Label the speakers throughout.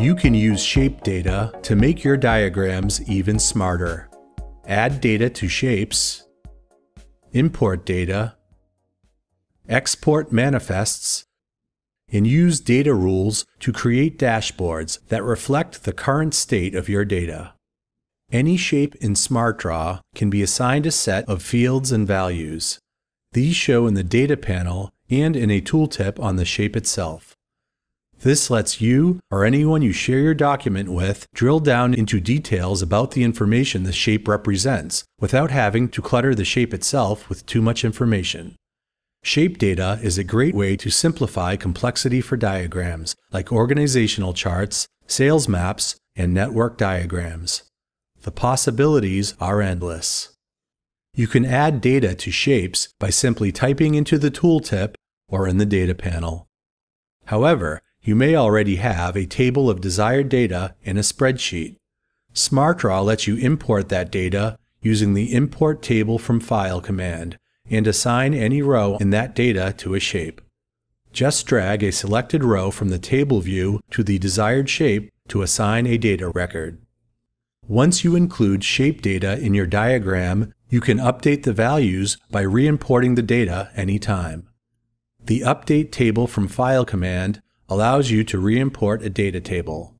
Speaker 1: You can use shape data to make your diagrams even smarter. Add data to shapes, import data, export manifests, and use data rules to create dashboards that reflect the current state of your data. Any shape in SmartDraw can be assigned a set of fields and values. These show in the Data panel and in a tooltip on the shape itself. This lets you or anyone you share your document with drill down into details about the information the shape represents without having to clutter the shape itself with too much information. Shape data is a great way to simplify complexity for diagrams, like organizational charts, sales maps, and network diagrams. The possibilities are endless. You can add data to shapes by simply typing into the tooltip or in the data panel. However, you may already have a table of desired data in a spreadsheet. SmartDraw lets you import that data using the Import Table from File command and assign any row in that data to a shape. Just drag a selected row from the table view to the desired shape to assign a data record. Once you include shape data in your diagram, you can update the values by re-importing the data anytime. The Update Table from File command allows you to re-import a data table.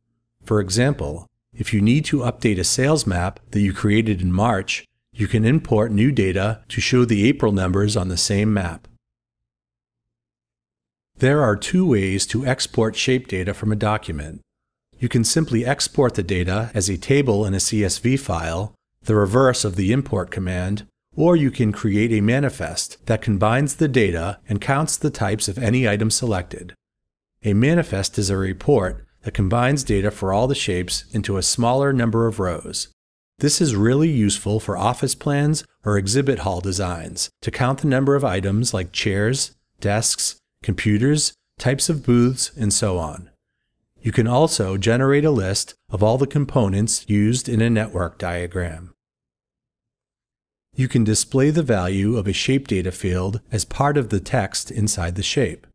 Speaker 1: For example, if you need to update a sales map that you created in March, you can import new data to show the April numbers on the same map. There are two ways to export shape data from a document. You can simply export the data as a table in a CSV file, the reverse of the import command, or you can create a manifest that combines the data and counts the types of any item selected. A manifest is a report that combines data for all the shapes into a smaller number of rows. This is really useful for office plans or exhibit hall designs to count the number of items like chairs, desks, computers, types of booths, and so on. You can also generate a list of all the components used in a network diagram. You can display the value of a shape data field as part of the text inside the shape.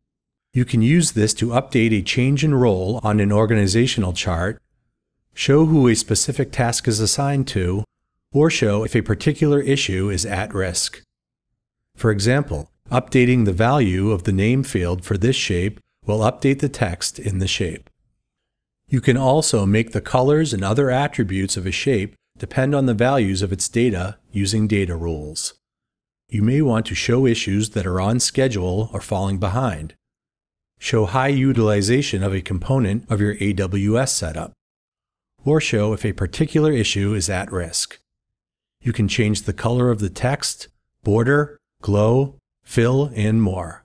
Speaker 1: You can use this to update a change in role on an organizational chart show who a specific task is assigned to, or show if a particular issue is at risk. For example, updating the value of the name field for this shape will update the text in the shape. You can also make the colors and other attributes of a shape depend on the values of its data using data rules. You may want to show issues that are on schedule or falling behind. Show high utilization of a component of your AWS setup or show if a particular issue is at risk. You can change the color of the text, border, glow, fill, and more.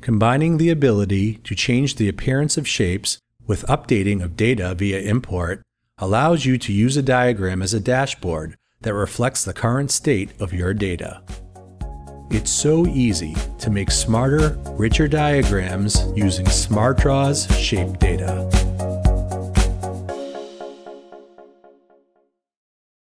Speaker 1: Combining the ability to change the appearance of shapes with updating of data via import allows you to use a diagram as a dashboard that reflects the current state of your data. It's so easy to make smarter, richer diagrams using SmartDraw's shape data.